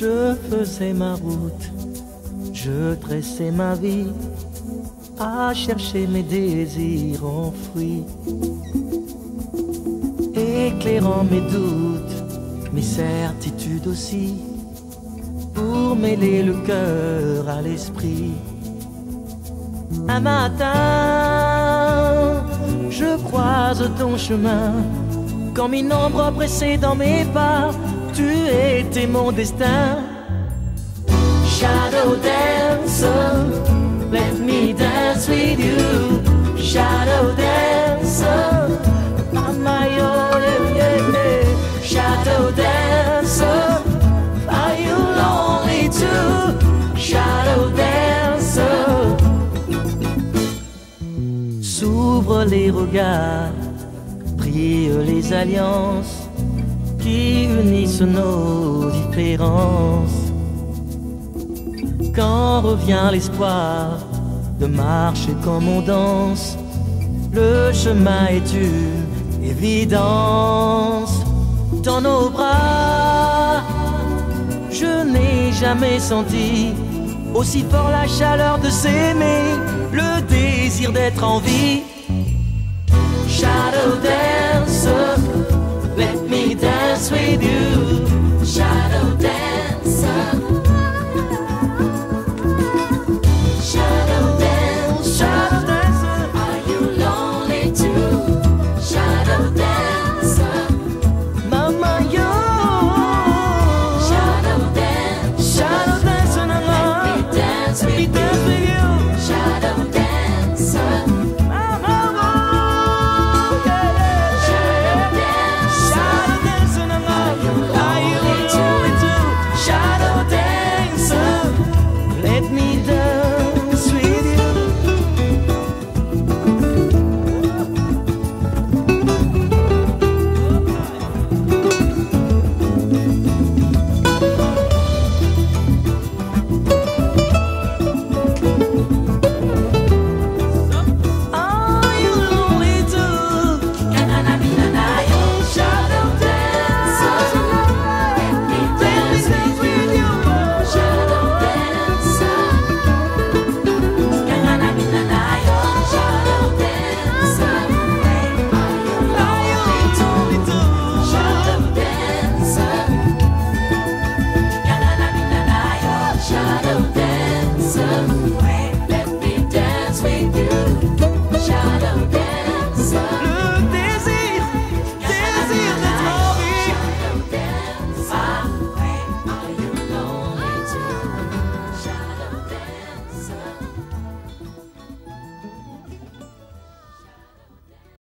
Je faisais ma route, je tressais ma vie à chercher mes désirs enfouis, éclairant mes doutes, mes certitudes aussi, pour mêler le cœur à l'esprit. Un matin, je croise ton chemin, comme une ombre pressée dans mes pas, tu étais mon destin. Shadow dancer, let me dance with you. Shadow dancer, on my own. Shadow dancer, are you lonely too? Shadow dancer. S'ouvrent les regards, brillent les alliances qui unissent nos différences. Quand revient l'espoir de marcher comme on danse, le chemin est une évidence. Dans nos bras, je n'ai jamais senti aussi fort la chaleur de s'aimer, le désir d'être en vie. Shadow dancer, let me dance with you.